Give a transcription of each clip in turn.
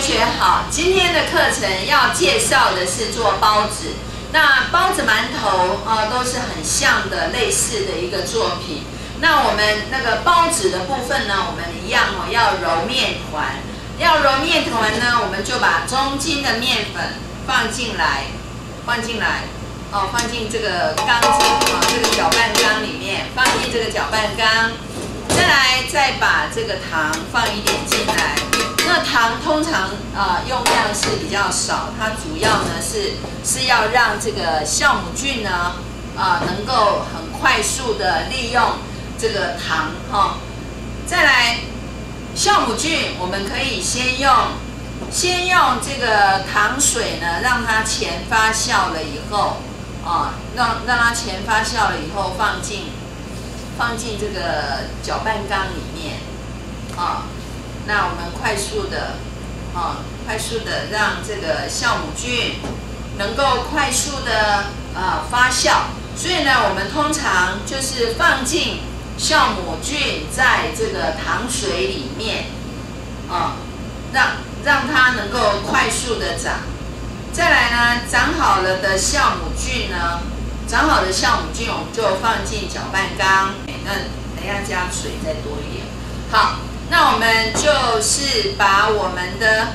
同学好，今天的课程要介绍的是做包子。那包子、馒头啊，都是很像的、类似的一个作品。那我们那个包子的部分呢，我们一样哦，要揉面团。要揉面团呢，我们就把中筋的面粉放进来，放进来，哦，放进这个缸子啊，这个搅拌缸里面，放进这个搅拌缸。再来，再把这个糖放一点进来。那糖通常啊用量是比较少，它主要呢是是要让这个酵母菌呢啊能够很快速的利用这个糖哈。再来，酵母菌我们可以先用先用这个糖水呢，让它前发酵了以后啊，让让它前发酵了以后放进。放进这个搅拌缸里面，啊，那我们快速的，啊，快速的让这个酵母菌能够快速的啊发酵。所以呢，我们通常就是放进酵母菌在这个糖水里面，啊，让让它能够快速的长。再来呢，长好了的酵母菌呢。长好的酵母菌，我们就放进搅拌缸。那等下加水再多一点。好，那我们就是把我们的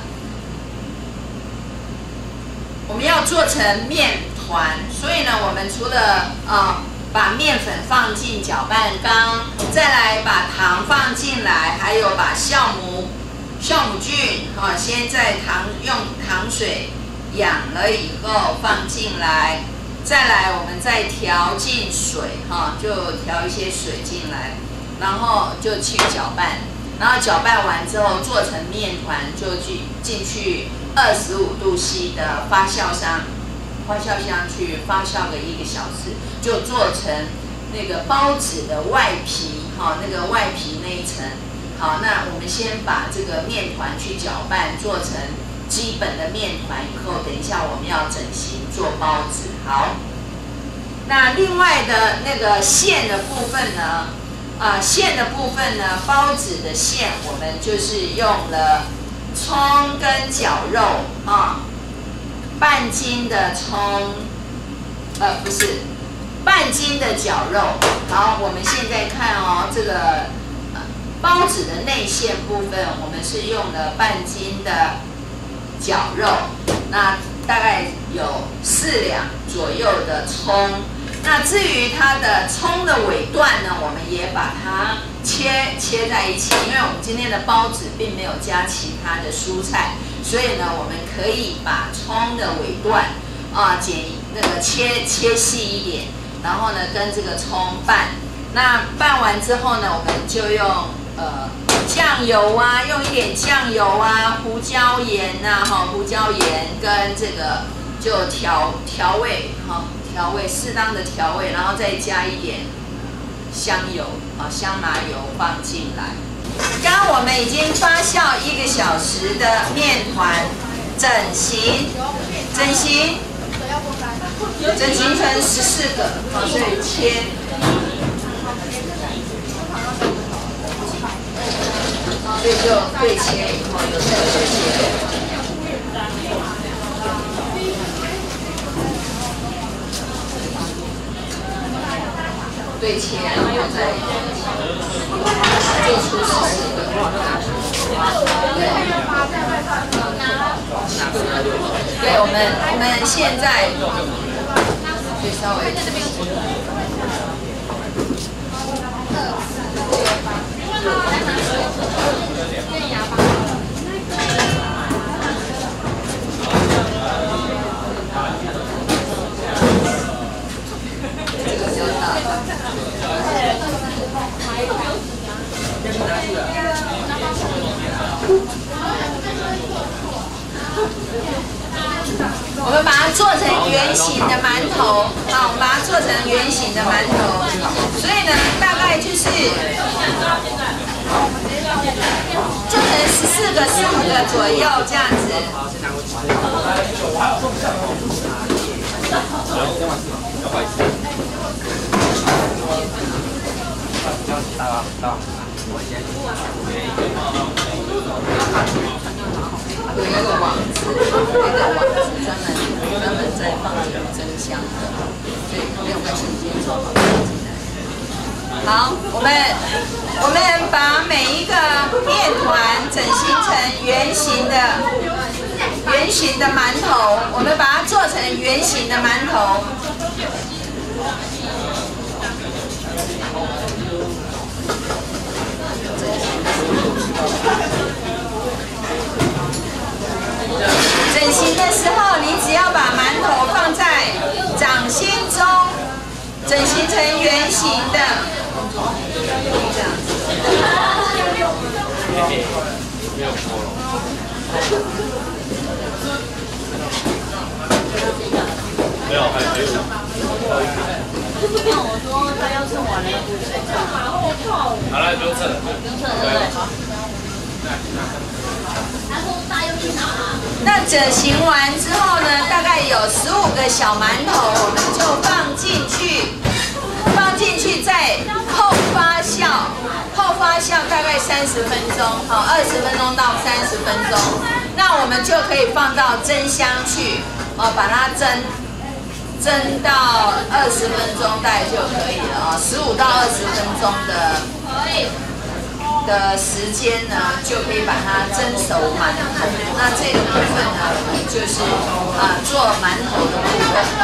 我们要做成面团，所以呢，我们除了啊把面粉放进搅拌缸，再来把糖放进来，还有把酵母酵母菌啊先在糖用糖水养了以后放进来。再来，我们再调进水，哈，就调一些水进来，然后就去搅拌，然后搅拌完之后做成面团，就去进去二十五度 C 的发酵箱，发酵箱去发酵个一个小时，就做成那个包子的外皮，哈，那个外皮那一层。好，那我们先把这个面团去搅拌，做成。基本的面团以后，等一下我们要整形做包子。好，那另外的那个馅的部分呢？啊，馅的部分呢，包子的馅我们就是用了葱跟绞肉啊，半斤的葱，呃，不是，半斤的绞肉。好，我们现在看哦，这个包子的内馅部分，我们是用了半斤的。绞肉，那大概有四两左右的葱。那至于它的葱的尾段呢，我们也把它切切在一起。因为我们今天的包子并没有加其他的蔬菜，所以呢，我们可以把葱的尾段啊剪那个切切细一点，然后呢跟这个葱拌。那拌完之后呢，我们就用呃。酱油啊，用一点酱油啊，胡椒盐呐，哈，胡椒盐跟这个就调调味，哈，调味适当的调味，然后再加一点香油，啊，香麻油放进来。刚我们已经发酵一个小时的面团整形，整形，整形成十四个，好，所以切。所以就对切以后有这个切，对切，然后再做出十四个。对，我们我们现在就稍微。我们把它做成圆形的馒头，好，我们把它做成圆形的馒头。所以呢，大概就是做成十四个、十五个左右这样子。好，我先有一个网子，有一个网子专门专门在放真香的，所以没有关系，今天做好放进来。好，我们我们把每一个面团整形成圆形的圆形的馒头，我们把它做成圆形的馒头。整形的时候，你只要把馒头放在掌心中，整形成圆形的，这样子。没有，还没有。那我说他要称完了要不谁称？好了，不用称了。不用称了，对不对？那整形完之后呢，大概有十五个小馒头，我们就放进去，放进去再后发酵，后发酵大概三十分钟，好，二十分钟到三十分钟，那我们就可以放到蒸箱去，哦，把它蒸，蒸到二十分钟大概就可以了啊，十五到二十分钟的。可以的时间呢，就可以把它蒸熟馒头。那这个部分呢，就是啊做馒头的部分哦。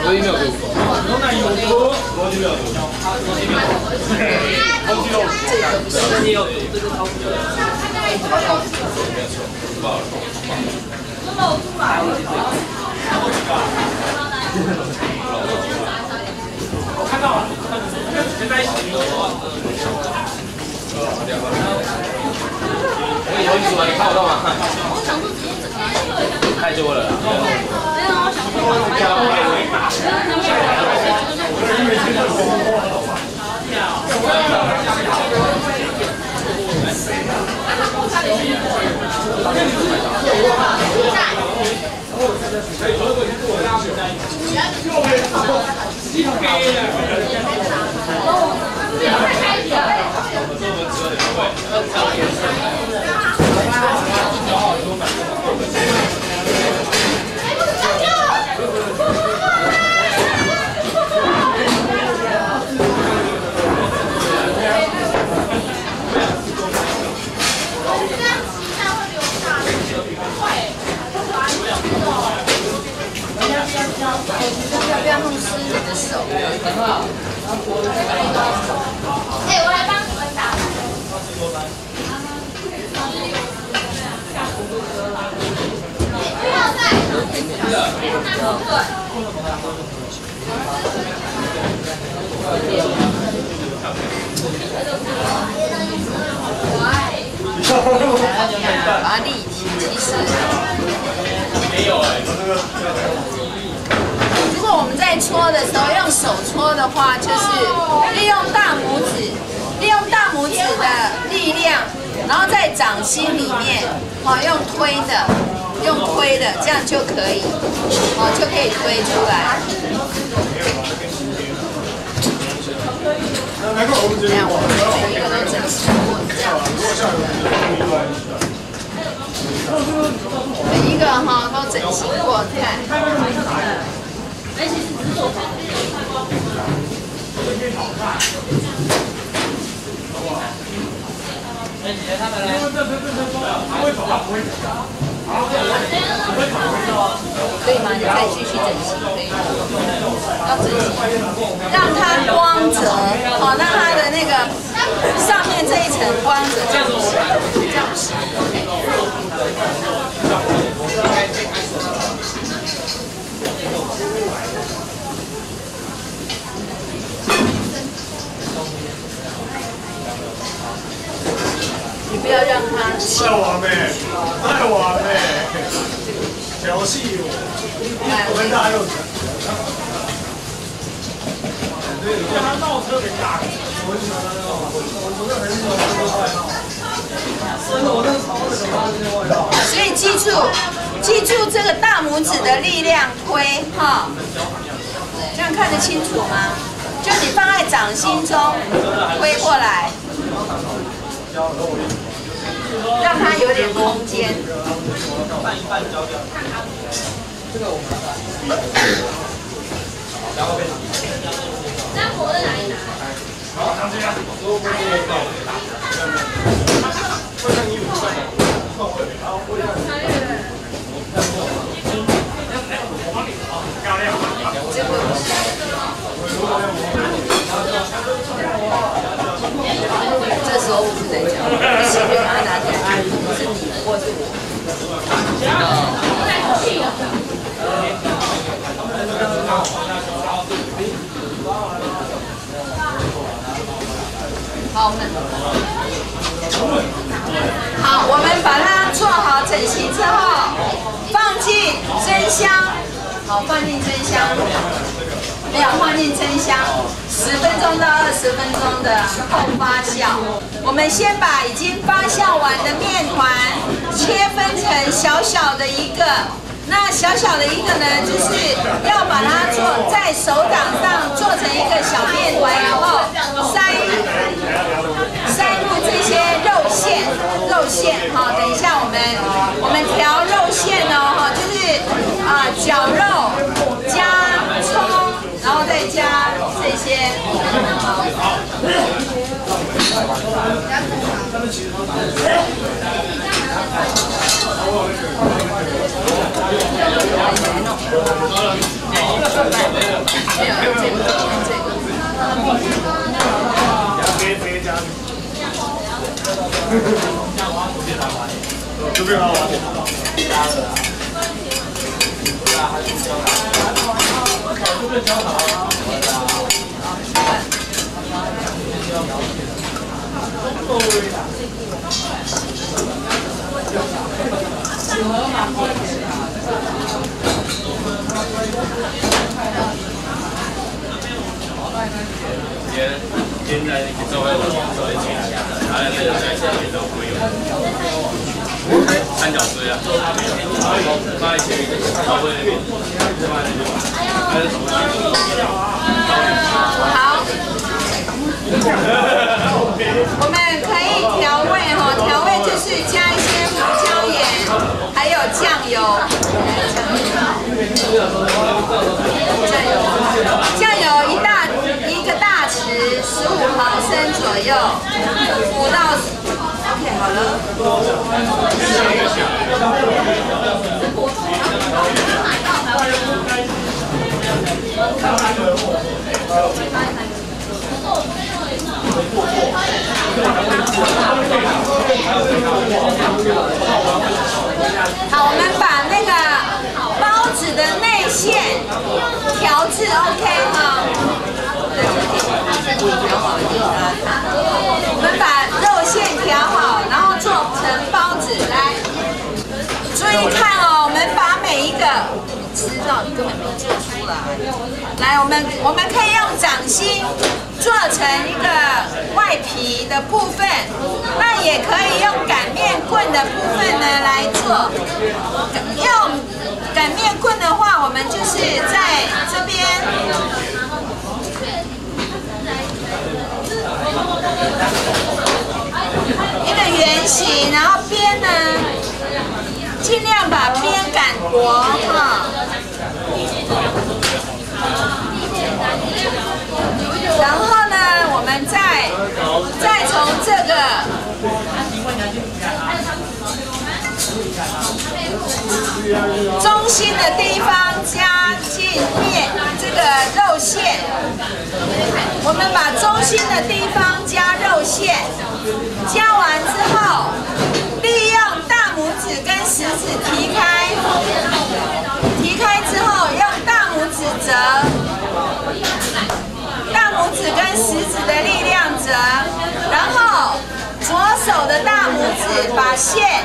所以没有牛奶有多，逻辑没有多，逻辑没有多，超级肉，这个有，这个超级肉，没有错，不好了。露出来了。我看到了，现在一起。我有意思吗？你看得到吗？太多了。要不要弄湿你的手？哎，我来帮你们打。不要再。把它立体，其实没有哎。如果我们在搓的时候用手搓的话，就是利用大拇指，利用大拇指的力量，然后在掌心里面，哦，用推的，用推的，这样就可以，哦，就可以推出来。这样我每一个都整齐过，这样。每一个哈都整齐过，看。哎，其实只是我旁边有太光会好看。哎，姐姐他们来。他会走，他不会走。好，不会跑，会走。可以吗？你再继续整形，可以吗？要整形，让它光泽，哦，让它的那个上面这一层光这样子，这样子。你不要让他太完美，太完美，调戏我，所以记住记住这个大拇指的力量推哈这样看得清楚吗就你放在掌心中推过来让它有点空间这时候我是在讲，一起就把它拿起来，是你或是我。好，我们，把它做好整形之后，放进蒸箱，好，放进蒸箱，没有放进蒸箱，十分钟到二十分钟的后发酵。我们先把已经发酵完的面团切分成小小的一个，那小小的一个呢，就是要把它做在手掌上做成一个小面团，然后塞塞入这些肉馅，肉馅哈。等一下我们我们调肉馅哦哈，就是啊绞肉加葱，然后再加这些。这边啊，现现在作为我们做的前还有这个在下面都会有三角锥啊，放在前面，稍微那边，还有什么？好，我们可以调味哈，调味就是加一些胡椒盐，还有酱油。酱油，十五毫升左右，五到 OK 好了。好，我们把那个包子的内馅调制 OK 哈。我们把肉馅调好，然后做成包子来。注意看哦，我们把每一个，知道你根本没做出来。来，我们我们可以用掌心做成一个外皮的部分，那也可以用擀面棍的部分呢来做。用擀面棍的话，我们就是在这边。一个圆形，然后边呢，尽量把边擀薄哈。然后呢，我们再再从这个中心的地方加进面这个肉馅，我们把中心的地方加肉馅，加完之后，利用大拇指跟食指提开，提开之后用大拇指折，大拇指跟食指的力量折，然后左手的大拇指把线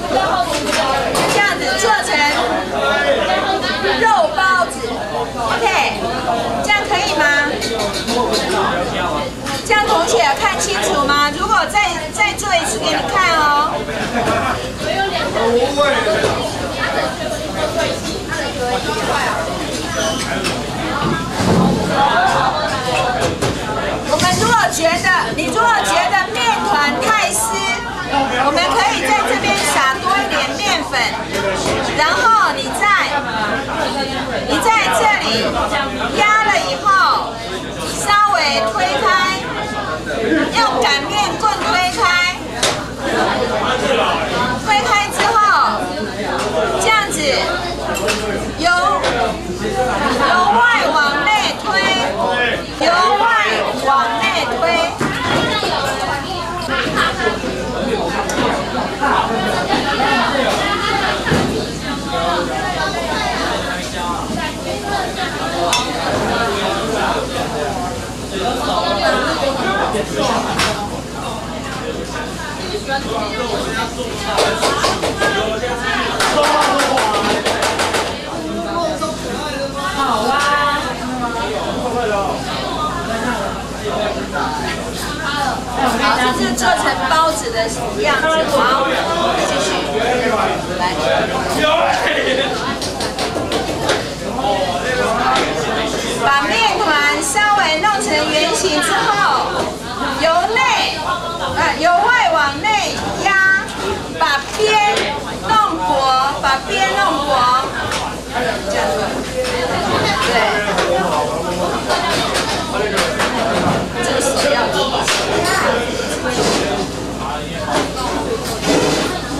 让同学看清楚吗？如果再再做一次给你看哦。我们如果觉得你如果觉得面团太湿我们可以在这边撒多一点面粉然后你在你在这里压用擀面棍推开，推开之后，这样子用由外往内推，由外往内推。好，这好啦！好，这是做成包子的样子。好，继续来。把面团稍微弄成圆形之后，由内呃由外往内压，边弄薄，把边弄薄，这样子。对。这个手要提起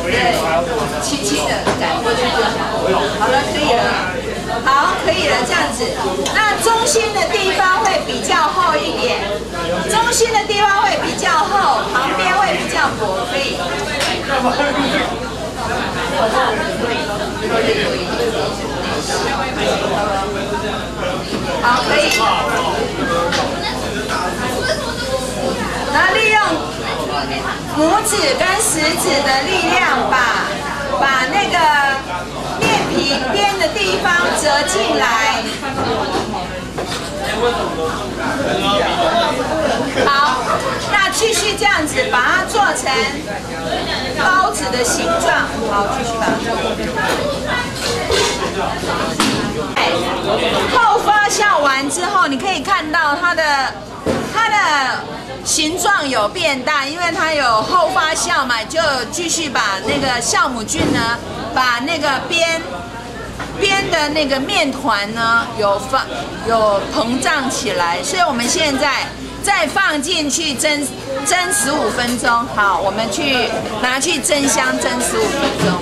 对，轻轻的擀过去就好。好了，可以了。好，可以了，这样子。那中心的地方会比较厚一点，中心的地方会比较厚，旁边会比较薄，可以。好，可以。然后利用拇指跟食指的力量把把那个以边的地方折进来。好，那继续这样子把它做成包子的形状。好，继续把它。后发酵完之后，你可以看到它的它的形状有变大，因为它有后发酵嘛，就继续把那个酵母菌呢，把那个边边的那个面团呢有发有膨胀起来，所以我们现在再放进去蒸蒸十五分钟。好，我们去拿去蒸箱蒸十五分钟。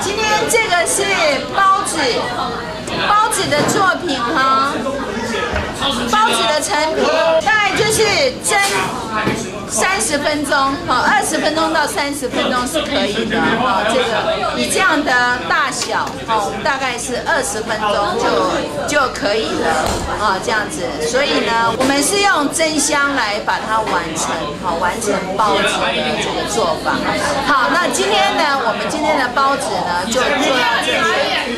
今天这个是包子，包子的作品哈，包子的成品就是蒸三十分钟，好，二十分钟到三十分钟是可以的哈。这个以这样的大小，哦，大概是二十分钟就就可以了啊，这样子。所以呢，我们是用蒸箱来把它完成，好，完成包子的这个做法。好，那今天呢，我们今天的包子呢就做到这里。